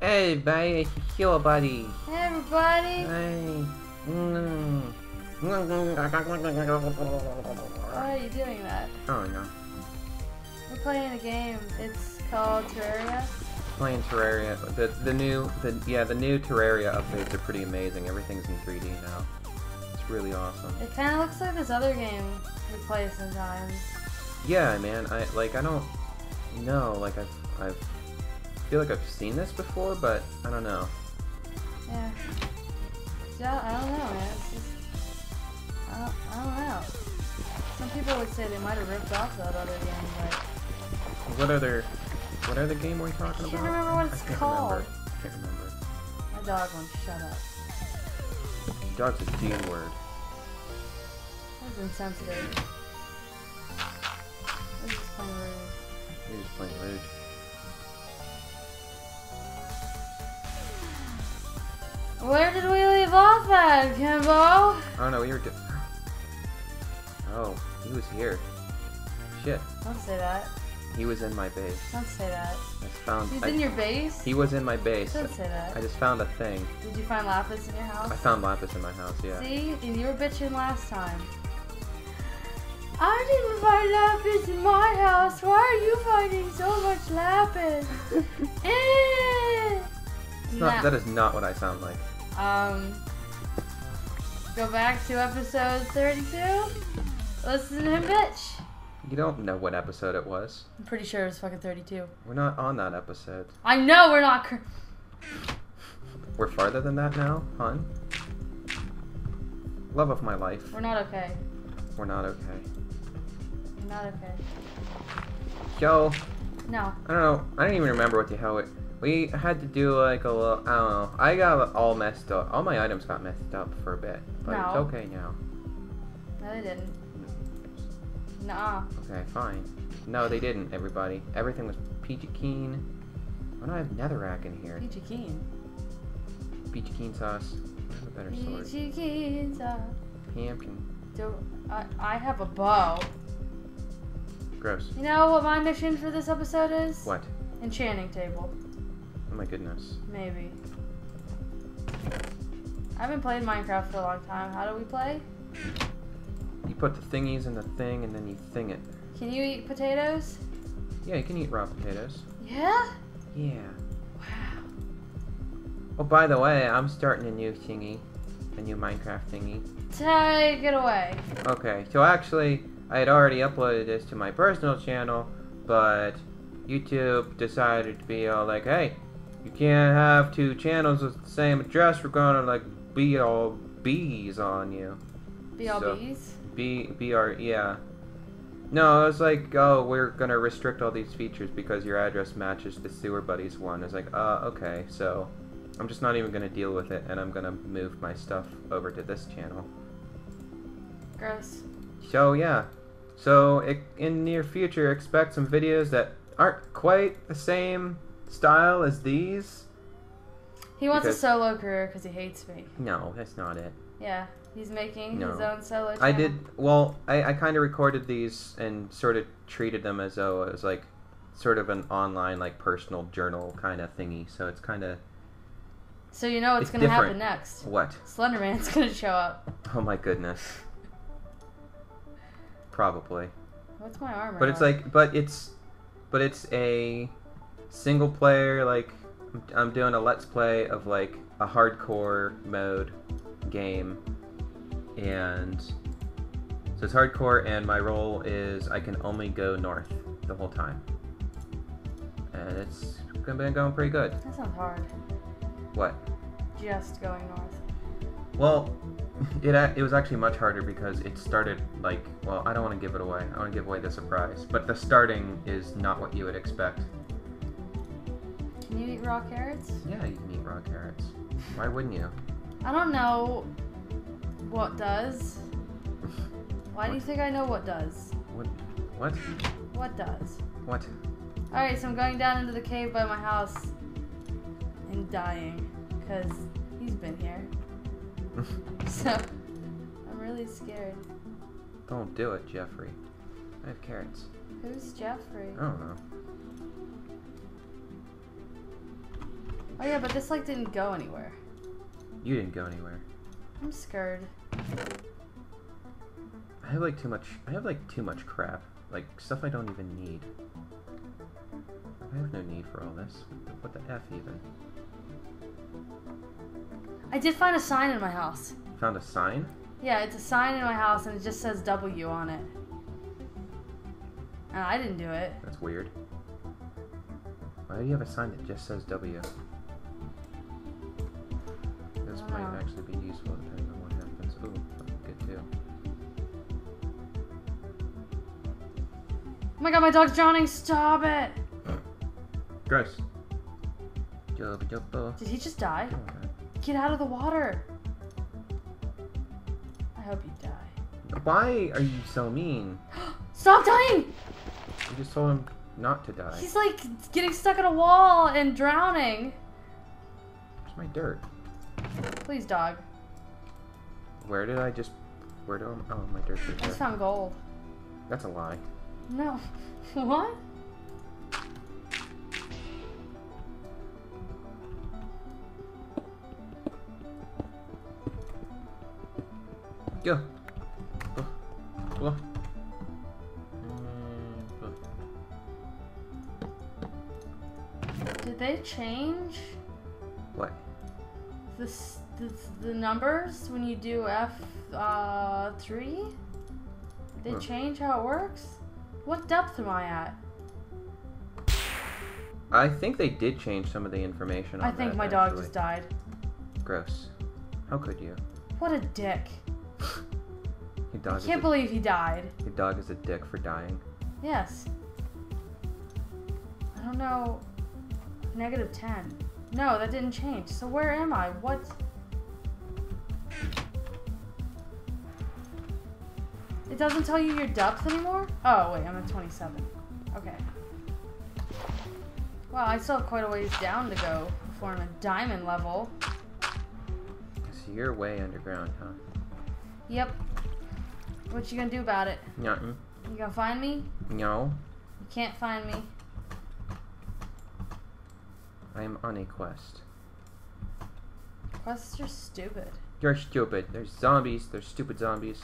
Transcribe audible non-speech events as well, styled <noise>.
Hey, buddy, it's your buddy. Hey everybody! Hey. Mm. Why are you doing that? Oh no. We're playing a game. It's called Terraria. Playing Terraria. The the new the yeah the new Terraria updates are pretty amazing. Everything's in 3D now. It's really awesome. It kind of looks like this other game we play sometimes. Yeah, man. I like I don't know. Like I've I've feel like I've seen this before, but I don't know. Yeah. Yeah, I don't know. It's just, I don't, I don't know. Some people would say they might have ripped off that other game, but What other what other game we're talking I about? can't remember what I it's called. Remember. I can't remember. My dog won't shut up. Dog's a D word. That's insensitive. I was just playing rude. You're just playing rude. Where did we leave off at, Kenbo? Oh no, we were. Oh, he was here. Shit, Don't say that. he was in my base. Don't say that. I just found. He's I- in your base? He was in my base. Don't say that. I just found a thing. Did you find Lapis in your house? I found lapis in my house. Yeah. See? And you were bitching last time. I didn't find Lapis in my house. Why are you finding so much Lapis? <laughs> eh. Not, That is not what I sound like. Um, go back to episode 32. Listen to him bitch. You don't know what episode it was. I'm pretty sure it was fucking 32. We're not on that episode. I know we're not. We're farther than that now, hon. Love of my life. we're not okay. We're not okay. We're not okay. Yo, No. I don't know. I don't even remember what the hell it. We had to do like a little. I don't know. I got all messed up. All my items got messed up for a bit, but it's okay now. No, they didn't. Nuh-uh. Okay, fine. No, they didn't. Everybody, everything was peachy keen. Why do I have netherrack in here? Peachy Keen. Peachy keen sauce. I have a better sword. Peachy Keen's up. Pumpkin. Do I, I have a bow. Gross. You know what my mission for this episode is? What? Enchanting table. My goodness. Maybe. I haven't played Minecraft for a long time. How do we play? You put the thingies in the thing, and then you thing it. Can you eat potatoes? Yeah, you can eat raw potatoes. Yeah? Yeah. Wow. Oh, by the way, I'm starting a new thingy, a new Minecraft thingy. Take it away. Okay, so actually, I had already uploaded this to my personal channel, but YouTube decided to be all like, hey, you can't have two channels with the same address. We're gonna like be all bees on you. Be all so, BLBs. B B R yeah. No, it was like, oh, we're gonna restrict all these features because your address matches the Sewer Buddies one. It's like, uh, okay, so I'm just not even gonna deal with it, and I'm gonna move my stuff over to this channel. Gross. So yeah, so it, in near future, expect some videos that aren't quite the same style as these. He wants Because- a solo career because he hates me. No, that's not it. Yeah, he's making his own solo channel. I did well. I, I kind of recorded these and sort of treated them as though it was like sort of an online like personal journal kind of thingy. So it's kind of So you know what's gonna happen next. what? Slenderman's <laughs> gonna show up. Oh my goodness. Probably. What's my armor? But it's like, but it's, but it's a single player. Like, I'm- doing a let's play of like a hardcore mode game, and so it's hardcore. And my role is I can only go north the whole time, and it's been going pretty good. that sounds hard. What? Just going north. Well, <laughs> it it was actually much harder because it started like well I don't want to give it away. I want to give away the surprise, but the starting is not what you would expect. Can you eat raw carrots? Yeah, you can eat raw carrots. Why wouldn't you? <laughs> I don't know what does. Why do you think I know what does? What? What? What does? What? Alright, so I'm going down into the cave by my house and dying because he's been here. <laughs> So I'm really scared. Don't do it, Jeffrey. I have carrots. Who's Jeffrey? I don't know. Oh yeah, but this like didn't go anywhere. You didn't go anywhere. I'm scared. I have like too much. I have like too much crap. Like stuff I don't even need. I have no need for all this. What the, f even? I did find a sign in my house. Found a sign? Yeah, it's a sign in my house and it just says W on it. And I didn't do it. That's weird. Why do you have a sign that just says W? Oh my god, my dog's drowning. Stop it. Gross. Did he just die? Get out of the water. I hope you die. Why are you so mean? <gasps> Stop dying! You just told him not to die. He's like getting stuck in a wall and drowning. Where's my dirt? Please, dog. Where did I just... Where do I... Oh, my dirt. I just found gold. That's a lie. No. <laughs> what? Go. Go. Go. Did they change What? the, s- the, the numbers when you do F uh, 3? Did they change how it works? What depth am I at? I think they did change some of the information on I think that, my dog actually. just died. Gross. How could you? What a dick. <laughs> Your I dog, is can't a, believe he died. your dog is a dick for dying. Yes. I don't know. Negative 10. No, that didn't change. So where am I? What? It doesn't tell you your depth anymore? Oh, wait, I'm at 27. Okay. Wow, I still have quite a ways down to go before I'm at diamond level. So you're way underground, huh? Yep. What you gonna do about it? Nothing. You gonna find me? No. You can't find me. I am on a quest. Quests are stupid. You're stupid. There's zombies. There's stupid zombies.